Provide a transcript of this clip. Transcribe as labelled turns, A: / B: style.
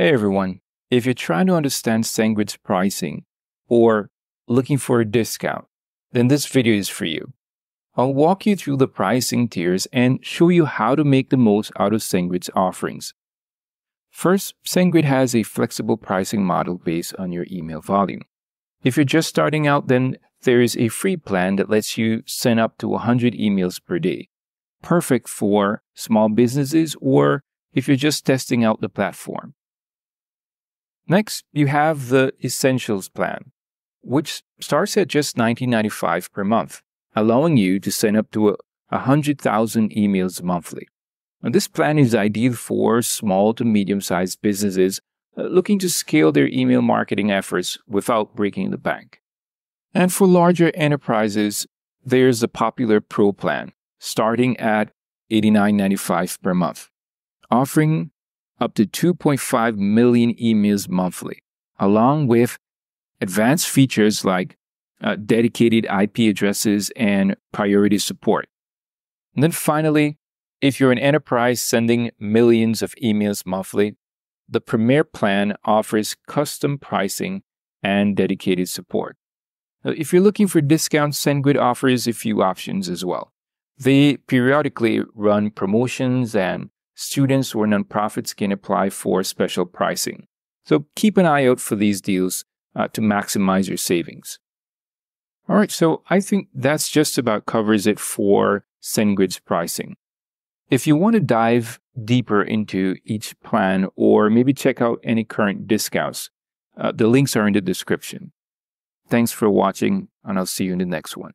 A: Hey everyone, if you're trying to understand SendGrid's pricing or looking for a discount, then this video is for you. I'll walk you through the pricing tiers and show you how to make the most out of SendGrid's offerings. First, SendGrid has a flexible pricing model based on your email volume. If you're just starting out, then there is a free plan that lets you send up to 100 emails per day. Perfect for small businesses or if you're just testing out the platform. Next, you have the Essentials plan, which starts at just $19.95 per month, allowing you to send up to 100,000 emails monthly. Now, this plan is ideal for small to medium sized businesses uh, looking to scale their email marketing efforts without breaking the bank. And for larger enterprises, there's the popular Pro plan, starting at $89.95 per month, offering up to 2.5 million emails monthly, along with advanced features like uh, dedicated IP addresses and priority support. And then finally, if you're an enterprise sending millions of emails monthly, the Premier plan offers custom pricing and dedicated support. Now, if you're looking for discounts, SendGrid offers a few options as well. They periodically run promotions and students or nonprofits can apply for special pricing. So keep an eye out for these deals uh, to maximize your savings. All right, so I think that's just about covers it for SendGrid's pricing. If you want to dive deeper into each plan or maybe check out any current discounts, uh, the links are in the description. Thanks for watching, and I'll see you in the next one.